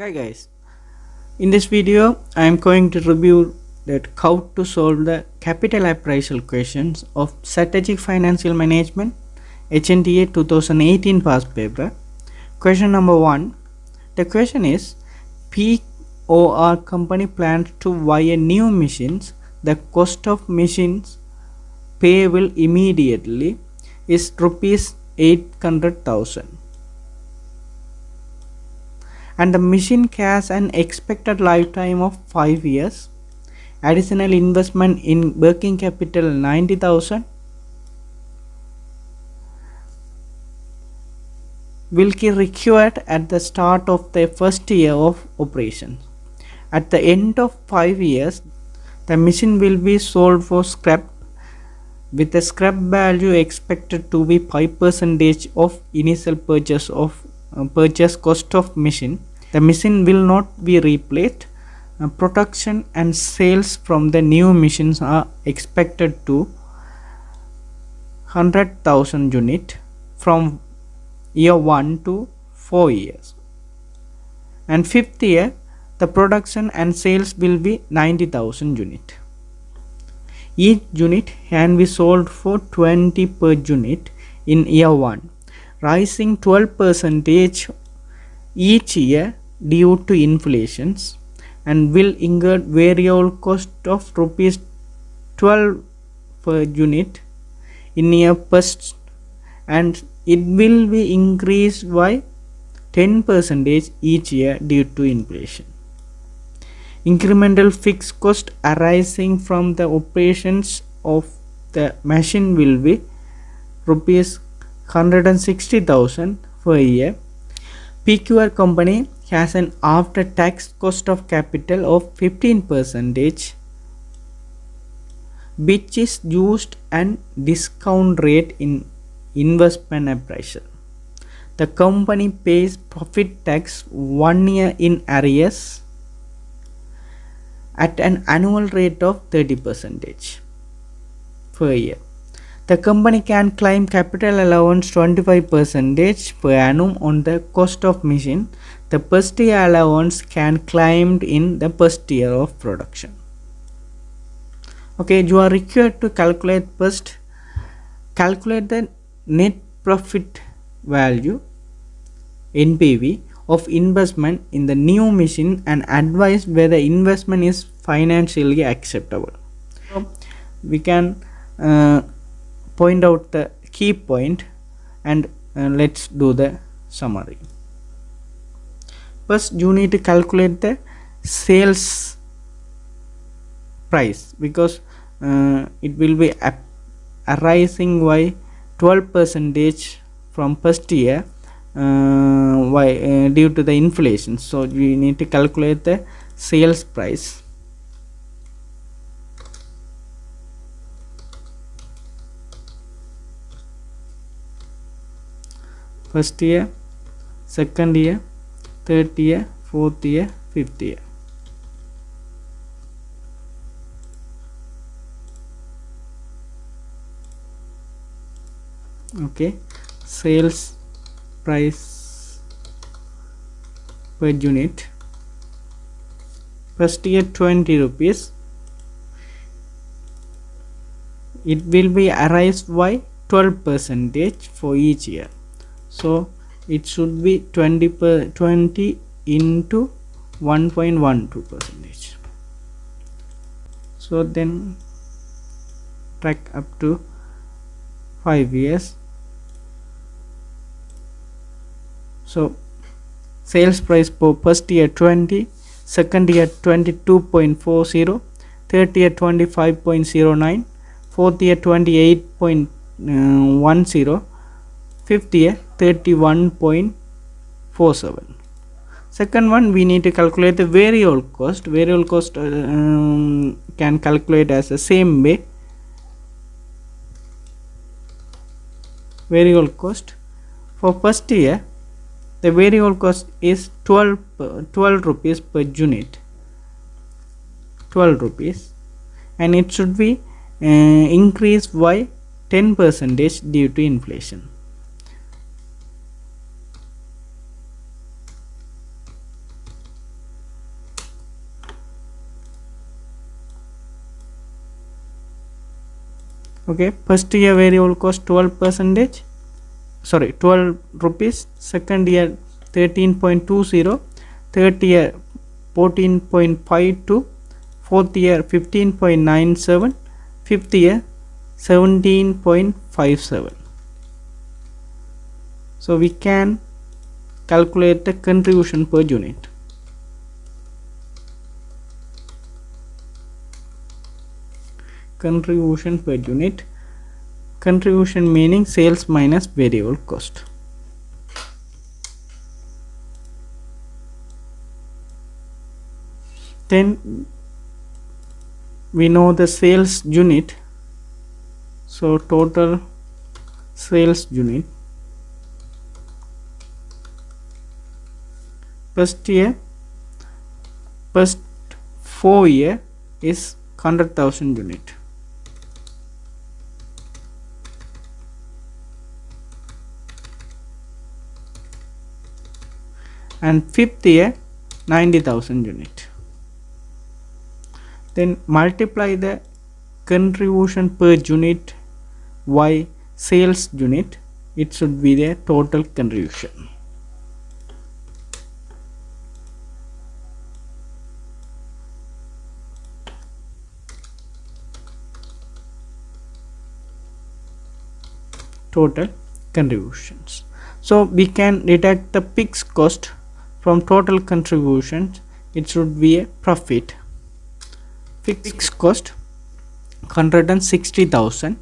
Hi guys, in this video I am going to review that how to solve the capital appraisal questions of strategic financial management HNDA 2018 past paper. Question number 1. The question is POR company plans to buy new machines. The cost of machines payable immediately is rupees 800,000 and the machine has an expected lifetime of 5 years. Additional investment in working capital 90000 will be required at the start of the first year of operation. At the end of 5 years the machine will be sold for scrap with the scrap value expected to be 5 percentage of initial purchase of purchase cost of machine. The machine will not be replaced. Uh, production and sales from the new machines are expected to 100,000 unit from year 1 to 4 years. And fifth year the production and sales will be 90,000 unit. Each unit can be sold for 20 per unit in year 1 rising 12 percentage each year due to inflations and will incur variable cost of rupees 12 per unit in year first and it will be increased by 10 percentage each year due to inflation. Incremental fixed cost arising from the operations of the machine will be rupees 160000 per year PQR company has an after tax cost of capital of 15 percentage which is used and discount rate in investment appraisal. The company pays profit tax one year in arrears at an annual rate of 30 percentage per year. The company can claim capital allowance 25 percentage per annum on the cost of machine. The first year allowance can claimed in the first year of production. Okay, you are required to calculate first calculate the net profit value NPV of investment in the new machine and advise whether investment is financially acceptable. So we can uh, point out the key point and uh, let's do the summary. First you need to calculate the sales price because uh, it will be arising by 12 percentage from first year uh, why uh, due to the inflation so you need to calculate the sales price first year second year third year fourth year fifth year. Okay. Sales price per unit. First year 20 rupees. It will be arise by 12 percentage for each year so it should be 20 per 20 into 1.12 percentage. So then track up to 5 years. So sales price for first year 20 second year 22.40 third year 25.09 fourth year 28.10 fifth year 31.47 second one we need to calculate the variable cost. Variable cost uh, um, can calculate as the same way. Variable cost. For first year the variable cost is 12 12 rupees per unit. 12 rupees. And it should be uh, increased by 10 percentage due to inflation okay first year variable cost 12 percentage. Sorry 12 rupees. Second year 13.20 third year 14.52 fourth year 15.97 fifth year 17.57 so we can calculate the contribution per unit contribution per unit. Contribution meaning sales minus variable cost. Then we know the sales unit. So total sales unit. First year first four year is 100,000 unit and fifth year 90,000 unit. Then multiply the contribution per unit by sales unit. It should be the total contribution. Total contributions. So we can deduct the fixed cost from total contributions it should be a profit. Fixed cost 160,000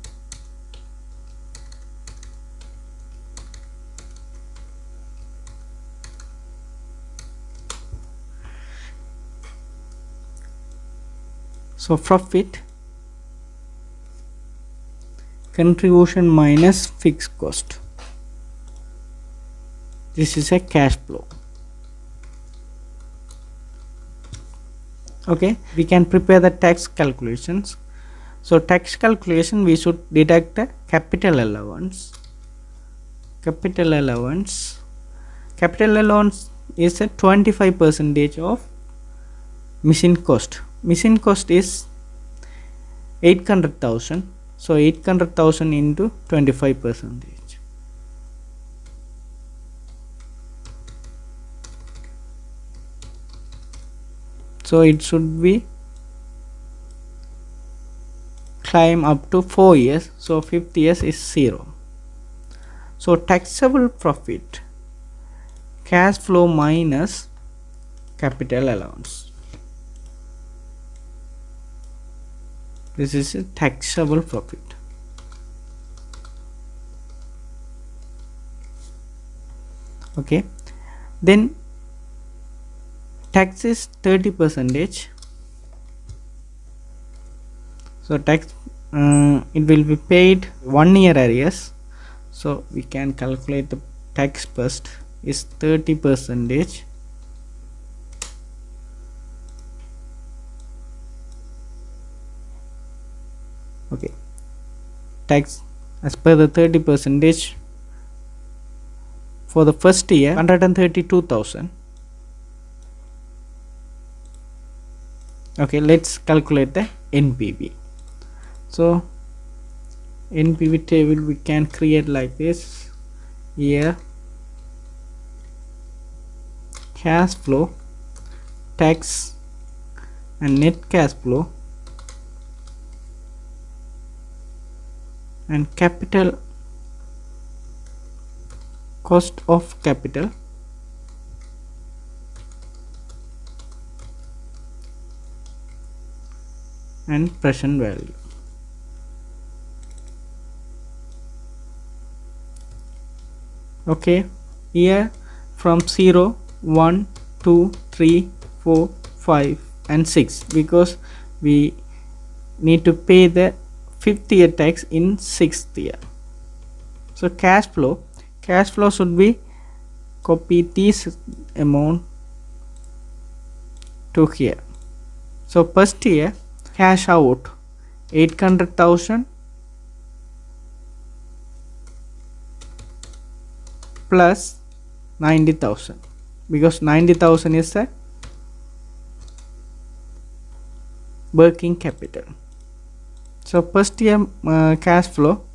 so profit contribution minus fixed cost. This is a cash flow okay we can prepare the tax calculations. So tax calculation we should deduct the capital allowance. Capital allowance. Capital allowance is a 25 percentage of machine cost. Machine cost is 800,000 so 800,000 into 25 percentage so it should be climb up to 4 years. So fifth years is 0 so taxable profit cash flow minus capital allowance. This is a taxable profit. Okay. Then tax is 30 percentage. So tax uh, it will be paid one year arrears. So we can calculate the tax first is 30 percentage. Okay. Tax as per the 30 percentage for the first year 132,000 okay let's calculate the NPV so NPV table we can create like this. Here cash flow tax and net cash flow and capital cost of capital and present value. Okay here from 0 1 2 3 4 5 and 6 because we need to pay the fifth year tax in sixth year. So cash flow cash flow should be copy this amount to here. So first year cash out. 800,000 plus 90,000 because 90,000 is the working capital. So first year uh, cash flow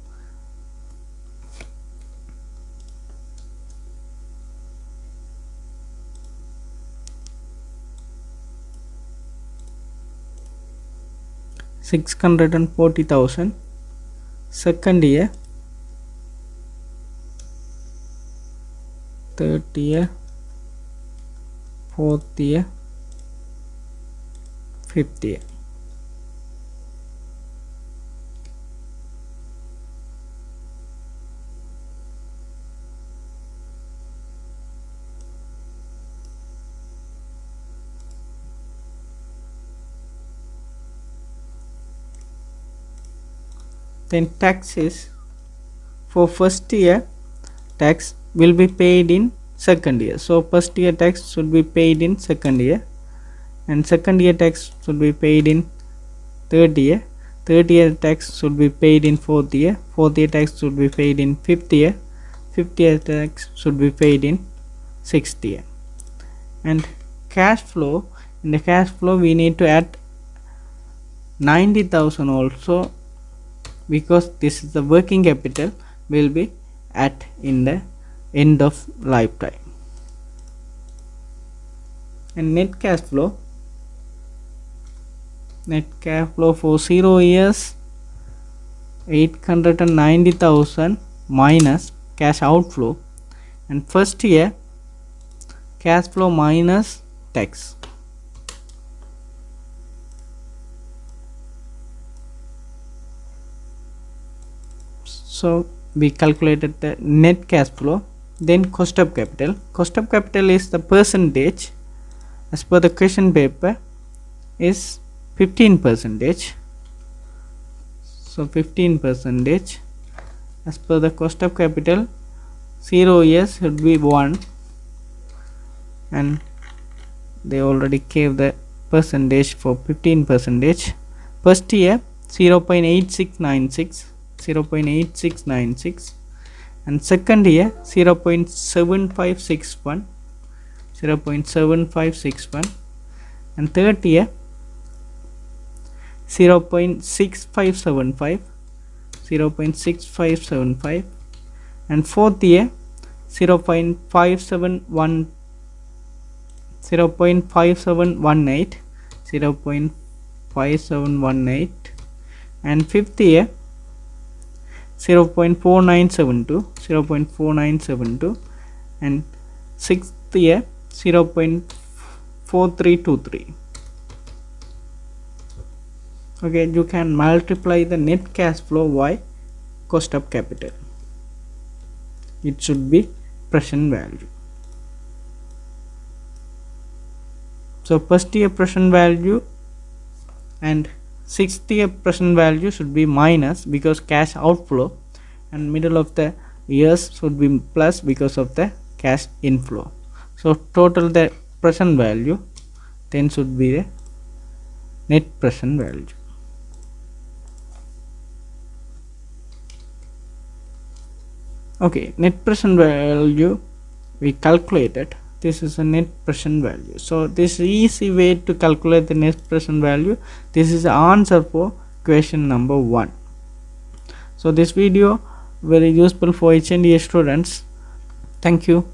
six hundred and forty thousand. Second year third year fourth year fifth year then taxes for first year tax will be paid in second year. So first year tax should be paid in second year and second year tax should be paid in third year. Third year tax should be paid in fourth year. Fourth year tax should be paid in fifth year. Fifth year tax should be paid in sixth year. And cash flow in the cash flow we need to add 90000 also because this is the working capital will be at in the end of lifetime. And net cash flow net cash flow for 0 years 890000 minus cash outflow. And first year cash flow minus tax so we calculated the net cash flow then cost of capital. Cost of capital is the percentage as per the question paper is 15 percentage. So 15 percentage as per the cost of capital 0 years should be 1 and they already gave the percentage for 15 percentage. First year 0.8696 0.8696 and second year 0.7561 0.7561 and third year 0.6575 0.6575 and fourth year 0.571 0.5718 0.5718 and fifth year 0.4972 0.4972 and sixth year 0.4323 okay you can multiply the net cash flow by cost of capital. It should be present value. So first year present value and sixth year present value should be minus because cash outflow and middle of the years should be plus because of the cash inflow. So total the present value then should be the net present value. Okay net present value we calculated this is a net present value. So this easy way to calculate the net present value. This is the answer for question number one. So this video very useful for H and HNDA students. Thank you